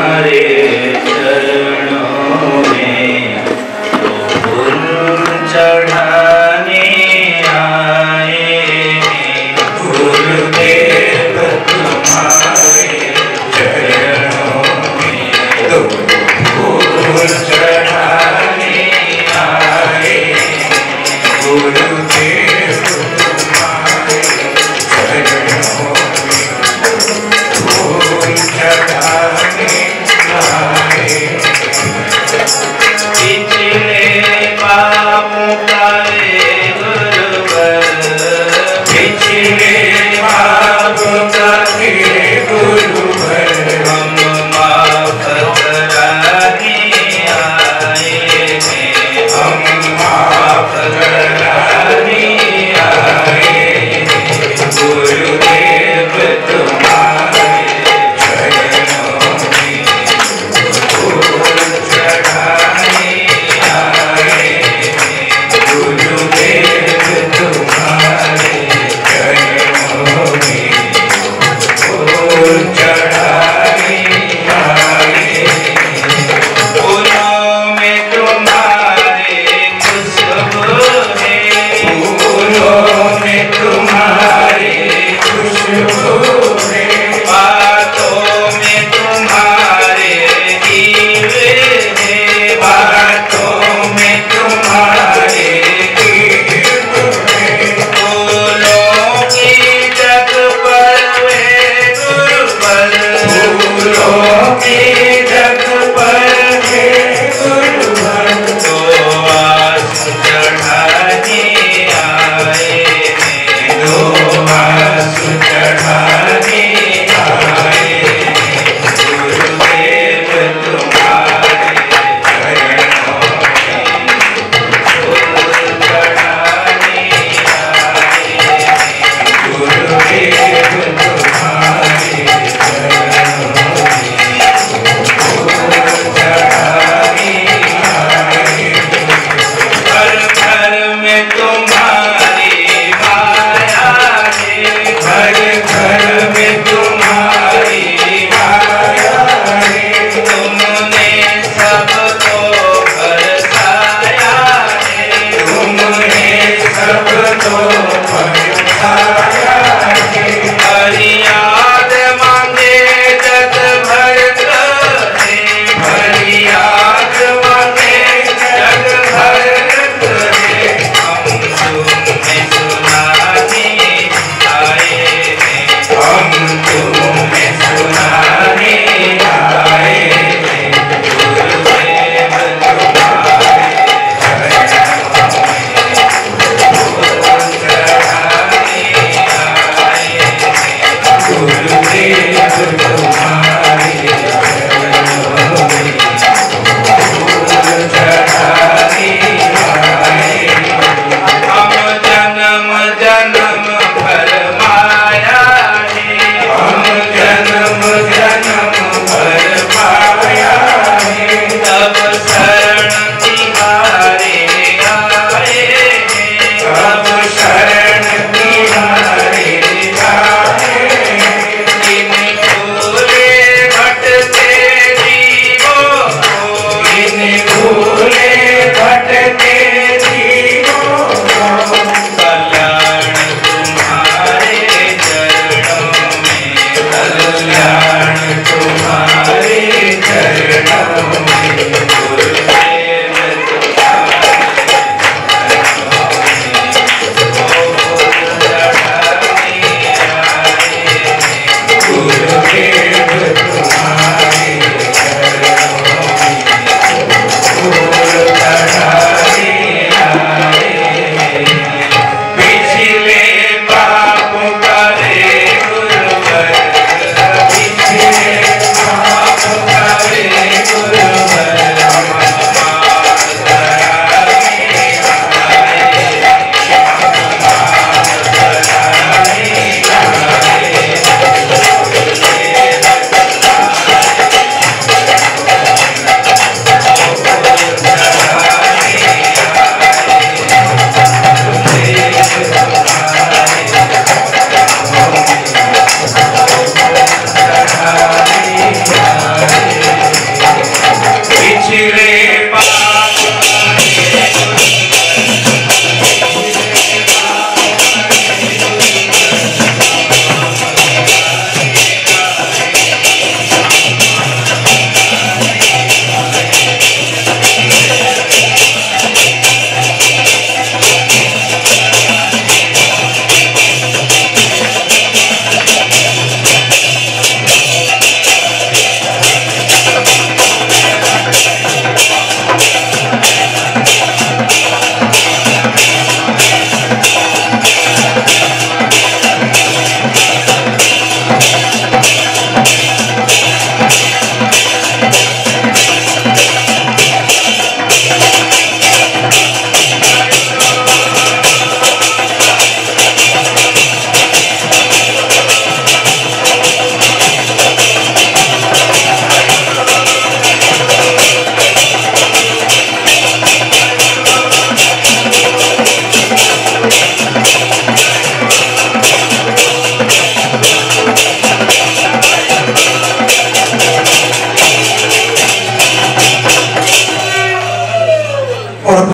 Hare right.